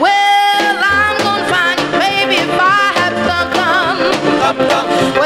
Well, I'm gonna find you, baby, if I have some come.